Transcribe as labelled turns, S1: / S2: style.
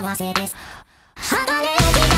S1: 幸せです。離れ